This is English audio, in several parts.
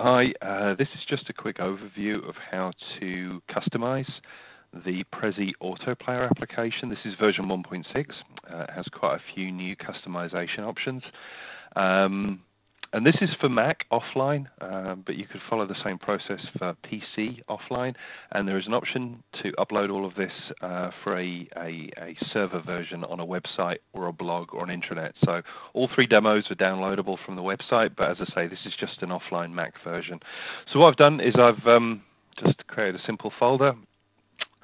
Hi, uh, this is just a quick overview of how to customize the Prezi Autoplayer application. This is version 1.6. Uh, it has quite a few new customization options. Um, and this is for Mac offline, uh, but you could follow the same process for PC offline. And there is an option to upload all of this uh, for a, a, a, server version on a website or a blog or an intranet. So all three demos are downloadable from the website, but as I say, this is just an offline Mac version. So what I've done is I've um, just created a simple folder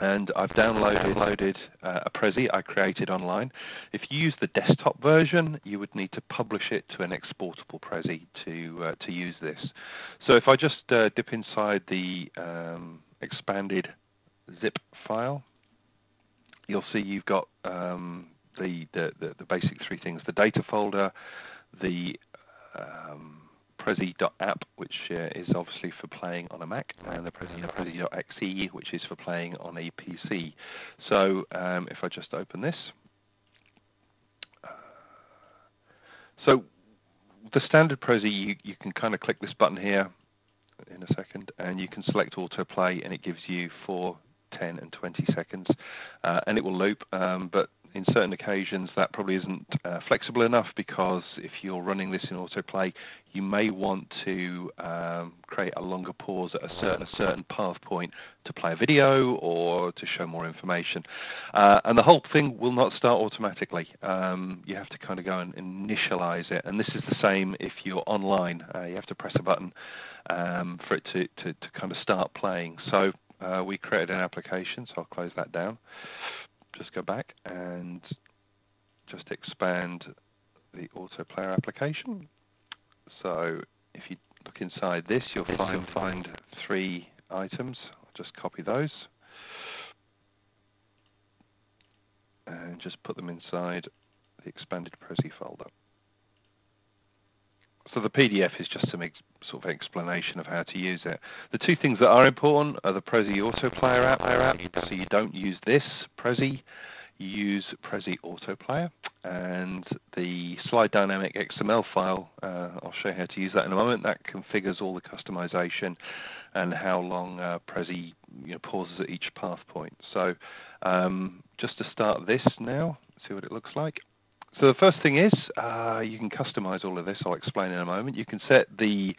and I've downloaded loaded, uh, a Prezi I created online. If you use the desktop version, you would need to publish it to an exportable Prezi to uh, to use this. So if I just uh, dip inside the um, expanded zip file, you'll see you've got um, the, the, the, the, basic three things: the data folder, the um, Prezi.app, which uh, is obviously for playing on a Mac, and the Prezi.exe, which is for playing on a PC. So um, if I just open this, uh, so the standard Prezi, you, you can kind of click this button here in a second, and you can select autoplay, and it gives you four, 10, and 20 seconds, uh, and it will loop. Um, but in certain occasions that probably isn't uh, flexible enough because if you're running this in autoplay, you may want to um, create a longer pause at a certain a certain path point to play a video or to show more information. Uh, and the whole thing will not start automatically. Um, you have to kind of go and initialize it. And this is the same if you're online. Uh, you have to press a button um, for it to, to, to, kind of start playing. So uh, we created an application, so I'll close that down just go back and just expand the auto player application. So if you look inside this, you'll find, you'll find three items. I'll just copy those and just put them inside the expanded Prezi folder. So the PDF is just some sort of explanation of how to use it. The two things that are important are the Prezi Auto Player app, app. So you don't use this Prezi, you use Prezi Auto Player, and the Slidedynamic XML file. Uh, I'll show you how to use that in a moment. That configures all the customization and how long uh, Prezi you know, pauses at each path point. So um, just to start this now, see what it looks like. So the first thing is uh, you can customize all of this. I'll explain in a moment. You can set the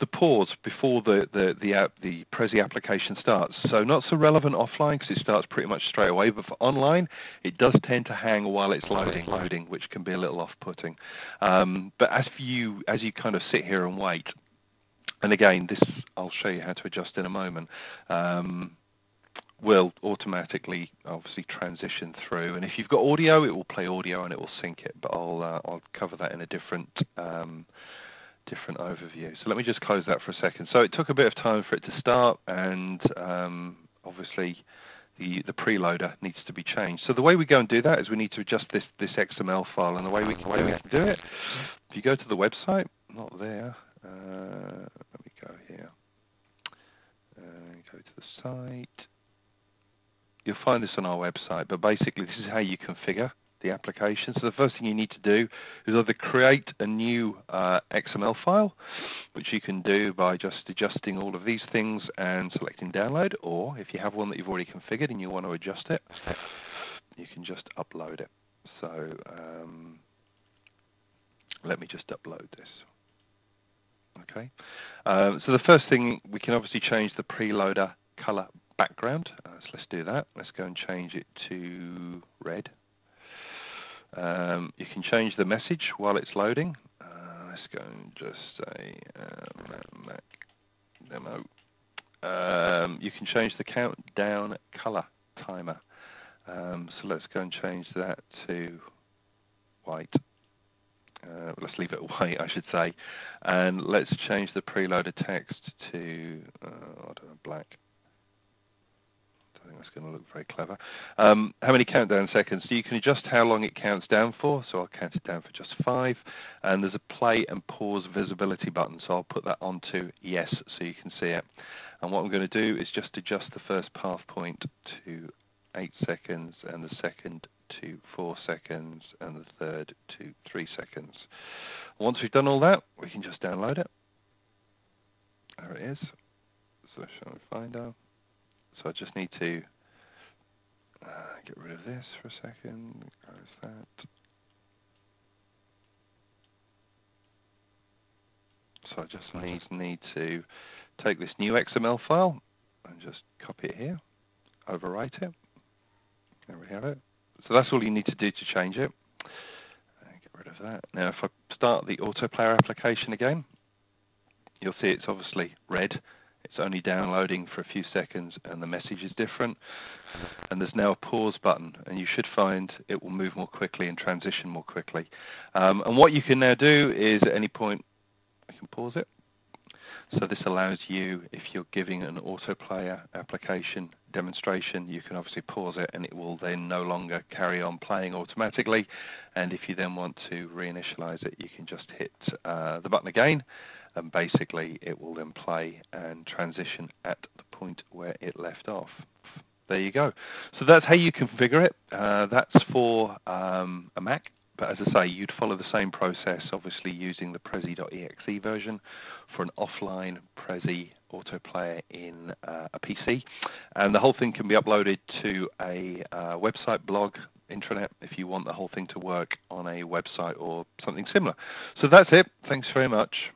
the pause before the the the, uh, the Prezi application starts. So not so relevant offline because it starts pretty much straight away. But for online, it does tend to hang while it's loading, loading, which can be a little off-putting. Um, but as you as you kind of sit here and wait, and again, this I'll show you how to adjust in a moment. Um, will automatically obviously transition through. And if you've got audio, it will play audio and it will sync it. But I'll uh, I'll cover that in a different um, different overview. So let me just close that for a second. So it took a bit of time for it to start, and um, obviously the the preloader needs to be changed. So the way we go and do that is we need to adjust this this XML file, and the way we, the way we can do it, if you go to the website, not there. Uh, let me go here. Uh, go to the site. Find this on our website, but basically this is how you configure the application. So the first thing you need to do is either create a new uh, XML file, which you can do by just adjusting all of these things and selecting download, or if you have one that you've already configured and you want to adjust it, you can just upload it. So um, let me just upload this. Okay. Um, so the first thing we can obviously change the preloader color background. Uh, so let's do that. Let's go and change it to red. Um, you can change the message while it's loading. Uh, let's go and just say uh, Mac demo. Um, you can change the countdown color timer. Um, so let's go and change that to white. Uh, let's leave it white, I should say. And let's change the preloaded text to, uh, know, black think that's going to look very clever. Um, how many countdown seconds? So you can adjust how long it counts down for. So I'll count it down for just five. And there's a play and pause visibility button. So I'll put that onto yes so you can see it. And what I'm going to do is just adjust the first path point to eight seconds and the second to four seconds and the third to three seconds. Once we've done all that, we can just download it There it is. So shall we find out? So I just need to uh, get rid of this for a second. Close that. So I just need, need to take this new XML file and just copy it here, overwrite it. There we have it. So that's all you need to do to change it. Uh, get rid of that. Now if I start the autoplayer application again, you'll see it's obviously red. It's only downloading for a few seconds and the message is different. And there's now a pause button and you should find it will move more quickly and transition more quickly. Um, and what you can now do is at any point you can pause it. So this allows you, if you're giving an autoplayer application demonstration, you can obviously pause it and it will then no longer carry on playing automatically. And if you then want to reinitialize it, you can just hit uh, the button again and basically it will then play and transition at the point where it left off. There you go. So that's how you configure it. Uh, that's for um, a Mac. But as I say, you'd follow the same process, obviously using the Prezi.exe version for an offline Prezi autoplayer in uh, a PC. And the whole thing can be uploaded to a uh, website, blog, intranet, if you want the whole thing to work on a website or something similar. So that's it. Thanks very much.